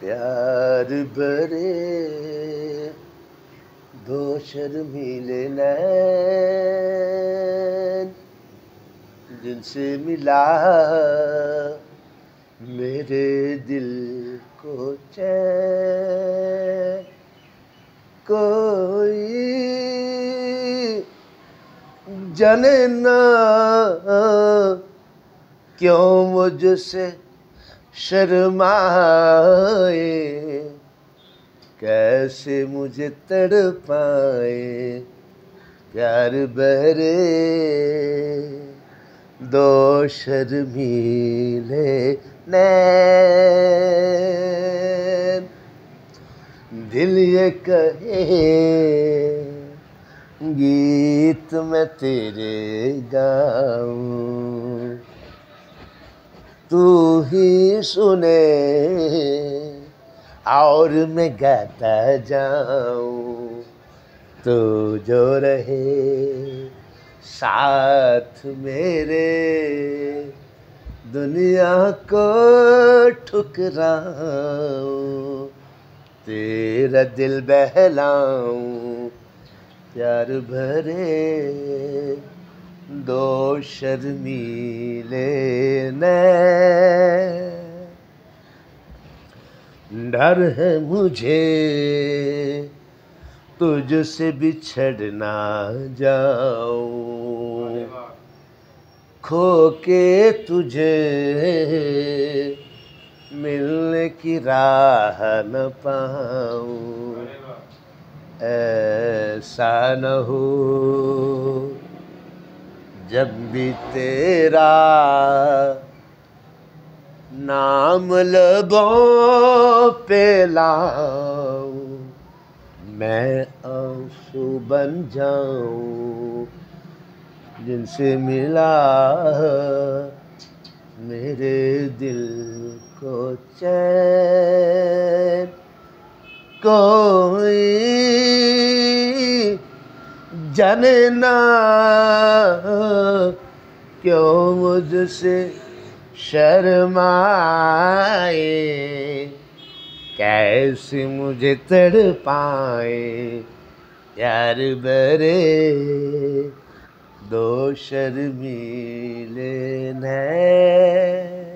प्यार भरे दो शर्मीले जिनसे मिला मेरे दिल को चैन। कोई जाने ना क्यों मुझसे शर्माए, कैसे मुझे तड़पाए, प्यार बहरे, दो शर्मीले नैन। दिल ये कहे, गीत मैं तेरे गाऊं तू ही सुने, और मैं गाता जाऊँ। तू जो रहे साथ मेरे, दुनिया को ठुकराऊं। तेरा दिल बहलाऊं, प्यार भरे दो शर्मीले नैन डर है मुझे, तुझसे बिछड़ ना जाऊँ खो के तुझे मिलने की राह न पाऊँ। ऐसा न हो, जब भी तेरा नाम लबों पे मैं आँसू बन जाऊँ। जिनसे मिला मेरे दिल को चैन। कोई जाने ना क्यों मुझसे शर्माए। कैसे मुझे तड़ पाए यार बरे दो शर्मीले नैन